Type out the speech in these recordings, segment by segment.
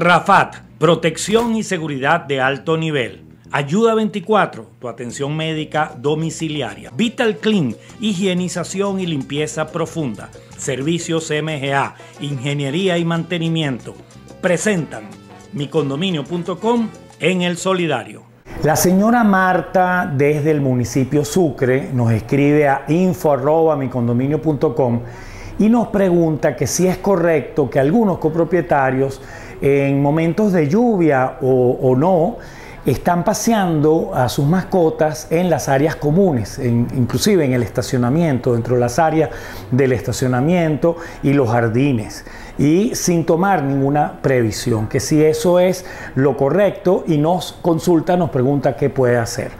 Rafat, protección y seguridad de alto nivel. Ayuda 24, tu atención médica domiciliaria. Vital Clean, higienización y limpieza profunda. Servicios MGA, ingeniería y mantenimiento. Presentan micondominio.com en el solidario. La señora Marta desde el municipio Sucre nos escribe a info@micondominio.com y nos pregunta que si es correcto que algunos copropietarios en momentos de lluvia o, no están paseando a sus mascotas en las áreas comunes, inclusive en el estacionamiento, dentro de las áreas del estacionamiento y los jardines, y sin tomar ninguna previsión, que si eso es lo correcto y nos consulta, nos pregunta qué puede hacer.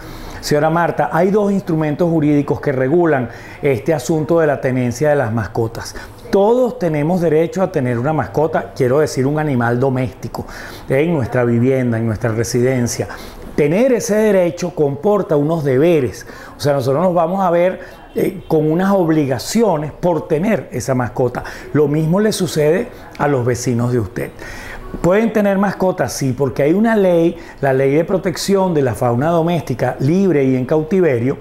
Señora Marta, hay dos instrumentos jurídicos que regulan este asunto de la tenencia de las mascotas. Todos tenemos derecho a tener una mascota, quiero decir un animal doméstico, en nuestra vivienda, en nuestra residencia. Tener ese derecho comporta unos deberes. O sea, nosotros nos vamos a ver eh, con unas obligaciones por tener esa mascota. Lo mismo le sucede a los vecinos de usted. Pueden tener mascotas, sí, porque hay una ley, la ley de protección de la fauna doméstica libre y en cautiverio,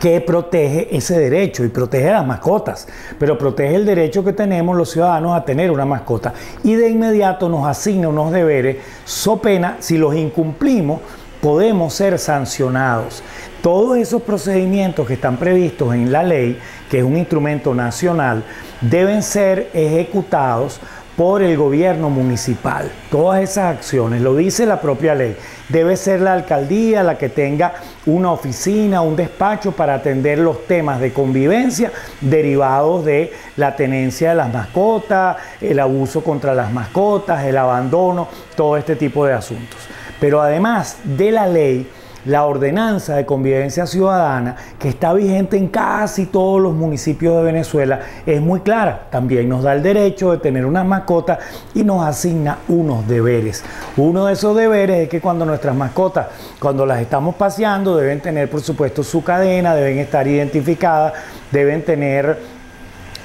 que protege ese derecho y protege a las mascotas, pero protege el derecho que tenemos los ciudadanos a tener una mascota y de inmediato nos asigna unos deberes, so pena, si los incumplimos, podemos ser sancionados. Todos esos procedimientos que están previstos en la ley, que es un instrumento nacional, deben ser ejecutados por el gobierno municipal. Todas esas acciones, lo dice la propia ley. Debe ser la alcaldía la que tenga una oficina, un despacho para atender los temas de convivencia derivados de la tenencia de las mascotas, el abuso contra las mascotas, el abandono, todo este tipo de asuntos. Pero además de la ley, la ordenanza de convivencia ciudadana que está vigente en casi todos los municipios de Venezuela es muy clara. También nos da el derecho de tener una mascota y nos asigna unos deberes. Uno de esos deberes es que cuando nuestras mascotas, cuando las estamos paseando, deben tener por supuesto su cadena, deben estar identificadas, deben tener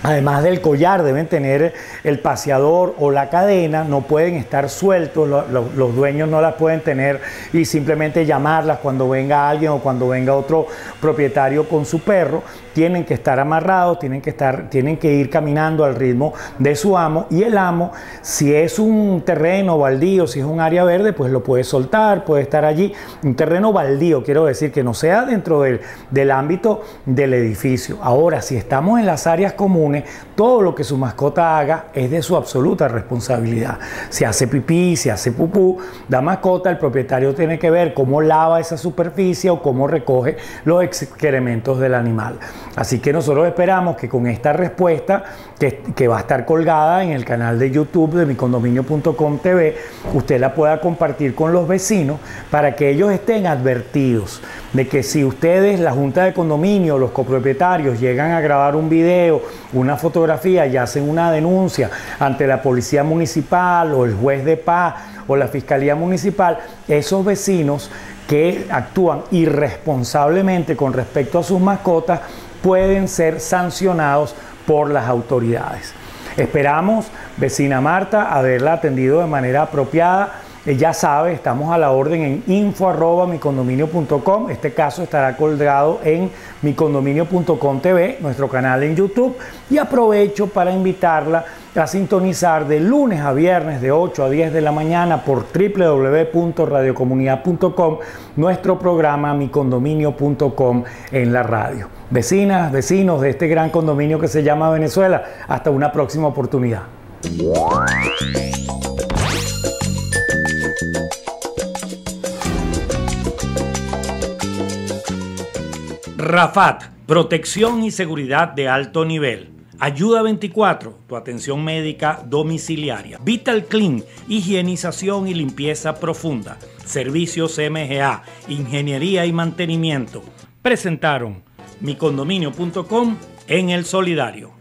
Además del collar, deben tener el paseador o la cadena, no pueden estar sueltos, los dueños no las pueden tener y simplemente llamarlas cuando venga alguien o cuando venga otro propietario con su perro, tienen que estar amarrados, tienen que, estar, tienen que ir caminando al ritmo de su amo y el amo, si es un terreno baldío, si es un área verde, pues lo puede soltar, puede estar allí. Un terreno baldío, quiero decir que no sea dentro del, del ámbito del edificio. Ahora, si estamos en las áreas comunes, todo lo que su mascota haga es de su absoluta responsabilidad. Si hace pipí, si hace pupú, la mascota, el propietario tiene que ver cómo lava esa superficie o cómo recoge los excrementos del animal. Así que nosotros esperamos que con esta respuesta, que, va a estar colgada en el canal de YouTube de micondominio.com TV, usted la pueda compartir con los vecinos para que ellos estén advertidos de que si ustedes, la Junta de Condominio, los copropietarios, llegan a grabar un video, una fotografía y hacen una denuncia ante la Policía Municipal o el juez de paz o la Fiscalía Municipal, esos vecinos que actúan irresponsablemente con respecto a sus mascotas pueden ser sancionados por las autoridades. Esperamos, vecina Marta, haberla atendido de manera apropiada eh, ya sabe, estamos a la orden en info.micondominio.com. Este caso estará colgado en micondominio.com TV, nuestro canal en YouTube. Y aprovecho para invitarla a sintonizar de lunes a viernes de 8 a 10 de la mañana por www.radiocomunidad.com nuestro programa micondominio.com en la radio. Vecinas, vecinos de este gran condominio que se llama Venezuela, hasta una próxima oportunidad. Rafat, protección y seguridad de alto nivel. Ayuda 24, tu atención médica domiciliaria. Vital Clean, higienización y limpieza profunda. Servicios MGA, ingeniería y mantenimiento. Presentaron micondominio.com en el solidario.